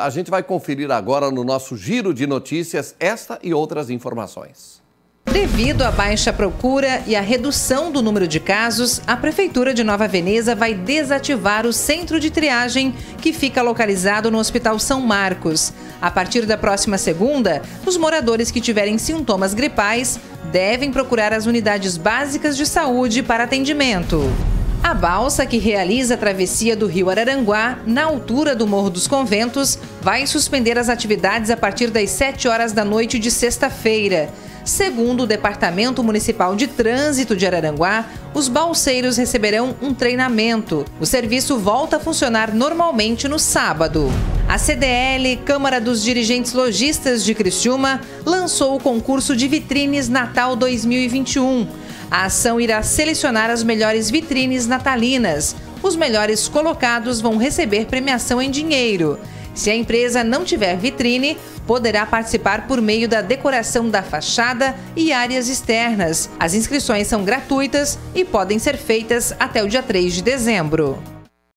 A gente vai conferir agora no nosso giro de notícias esta e outras informações. Devido à baixa procura e à redução do número de casos, a Prefeitura de Nova Veneza vai desativar o centro de triagem que fica localizado no Hospital São Marcos. A partir da próxima segunda, os moradores que tiverem sintomas gripais devem procurar as unidades básicas de saúde para atendimento. A balsa que realiza a travessia do rio Araranguá, na altura do Morro dos Conventos, vai suspender as atividades a partir das 7 horas da noite de sexta-feira. Segundo o Departamento Municipal de Trânsito de Araranguá, os balseiros receberão um treinamento. O serviço volta a funcionar normalmente no sábado. A CDL, Câmara dos Dirigentes Logistas de Criciúma, lançou o concurso de vitrines Natal 2021. A ação irá selecionar as melhores vitrines natalinas. Os melhores colocados vão receber premiação em dinheiro. Se a empresa não tiver vitrine, poderá participar por meio da decoração da fachada e áreas externas. As inscrições são gratuitas e podem ser feitas até o dia 3 de dezembro.